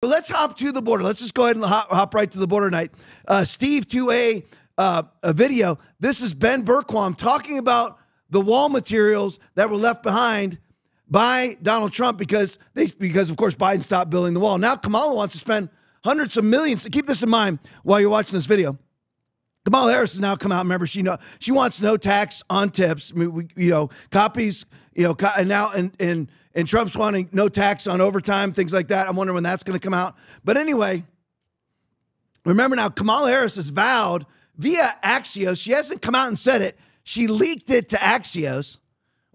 But let's hop to the border. Let's just go ahead and hop, hop right to the border tonight. Uh, Steve to a, uh, a video. This is Ben Bergquam talking about the wall materials that were left behind by Donald Trump because they because of course Biden stopped building the wall. Now Kamala wants to spend hundreds of millions. Keep this in mind while you're watching this video. Kamala Harris has now come out. Remember, she know she wants no tax on tips. I mean, we, you know, copies. You know, co- and now and and and Trump's wanting no tax on overtime, things like that. I'm wondering when that's going to come out. But anyway, remember now, Kamala Harris has vowed via Axios. She hasn't come out and said it. She leaked it to Axios,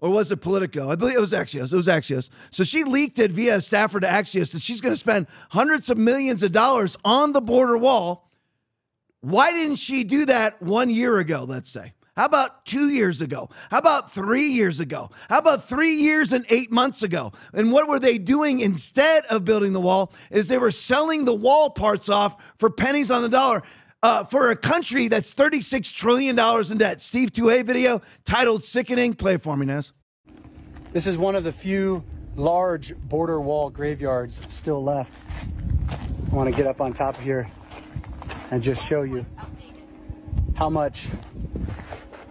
or was it Politico? I believe it was Axios. It was Axios. So she leaked it via Stafford to Axios that she's going to spend hundreds of millions of dollars on the border wall. Why didn't she do that one year ago, let's say? How about two years ago? How about three years ago? How about three years and eight months ago? And what were they doing instead of building the wall? Is they were selling the wall parts off for pennies on the dollar. Uh, for a country that's $36 trillion in debt. Steve 2A video titled Sickening. Play it for me, Nez. This is one of the few large border wall graveyards still left. I want to get up on top of here and just show you how much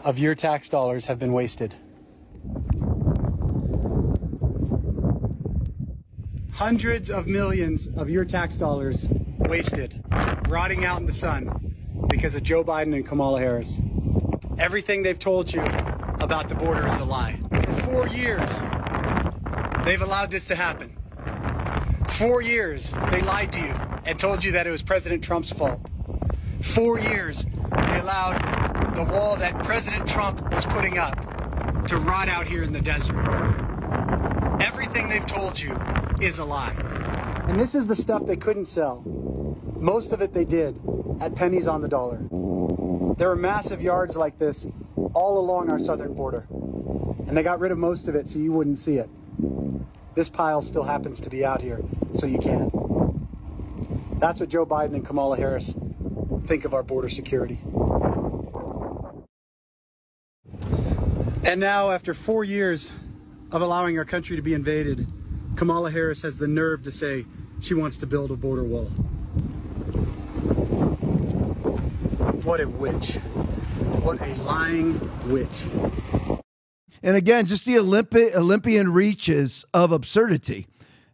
of your tax dollars have been wasted. Hundreds of millions of your tax dollars wasted, rotting out in the sun because of Joe Biden and Kamala Harris. Everything they've told you about the border is a lie. For four years, they've allowed this to happen. Four years, they lied to you and told you that it was President Trump's fault. Four years, they allowed the wall that President Trump is putting up to rot out here in the desert. Everything they've told you is a lie. And this is the stuff they couldn't sell. Most of it they did at pennies on the dollar. There are massive yards like this all along our southern border. And they got rid of most of it so you wouldn't see it. This pile still happens to be out here, so you can. That's what Joe Biden and Kamala Harris think of our border security. And now, after four years of allowing our country to be invaded, Kamala Harris has the nerve to say she wants to build a border wall. What a witch. What a lying witch. And again, just the Olympi- Olympian reaches of absurdity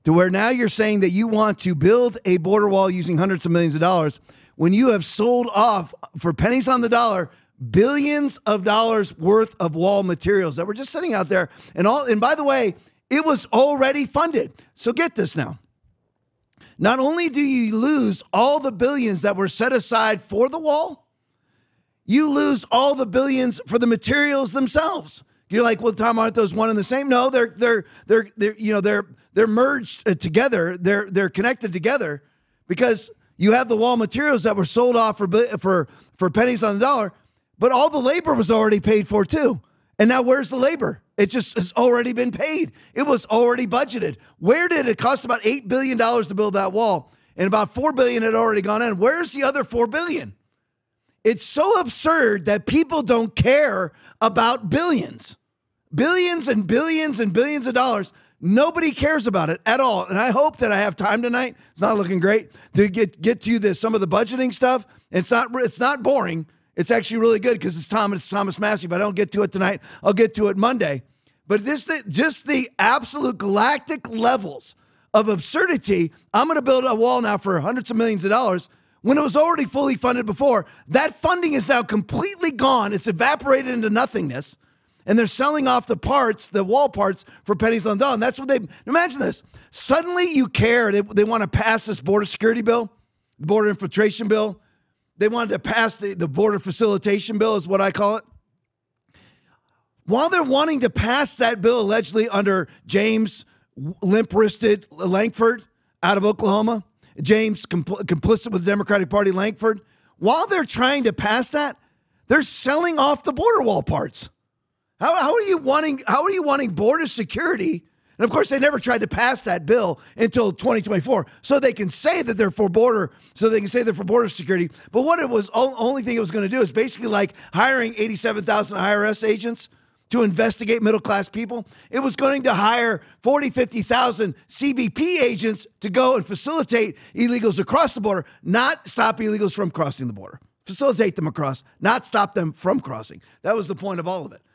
to where now you're saying that you want to build a border wall using hundreds of millions of dollars when you have sold off for pennies on the dollar billions of dollars worth of wall materials that were just sitting out there and all and by the way it was already funded so get this now not only do you lose all the billions that were set aside for the wall you lose all the billions for the materials themselves. You're like, well, Tom, aren't those one and the same? No, they're they're they're they're you know they're they're merged uh, together. They're they're connected together because you have the wall materials that were sold off for for for pennies on the dollar, but all the labor was already paid for too. And now where's the labor? It just has already been paid. It was already budgeted. Where did it cost about eight billion dollars to build that wall? And about four billion had already gone in. Where's the other four billion? It's so absurd that people don't care about billions. Billions and billions and billions of dollars. Nobody cares about it at all. And I hope that I have time tonight. It's not looking great to get get to this some of the budgeting stuff. It's not it's not boring. It's actually really good because it's Tom it's Thomas Massie, But I don't get to it tonight. I'll get to it Monday. But this the, just the absolute galactic levels of absurdity. I'm going to build a wall now for hundreds of millions of dollars when it was already fully funded before. That funding is now completely gone. It's evaporated into nothingness. And they're selling off the parts, the wall parts, for pennies on the dollar. That's what they imagine this. Suddenly you care. They, they want to pass this border security bill, the border infiltration bill. They wanted to pass the, the border facilitation bill, is what I call it. While they're wanting to pass that bill allegedly under James limp wristed Lankford out of Oklahoma, James compl- complicit with the Democratic Party, Lankford, While they're trying to pass that, they're selling off the border wall parts. How, how are you wanting? How are you wanting border security? And of course, they never tried to pass that bill until 2024. So they can say that they're for border, so they can say they're for border security. But what it was, only thing it was going to do is basically like hiring 87,000 IRS agents to investigate middle class people. It was going to hire 40, 50,000 CBP agents to go and facilitate illegals across the border, not stop illegals from crossing the border. Facilitate them across, not stop them from crossing. That was the point of all of it.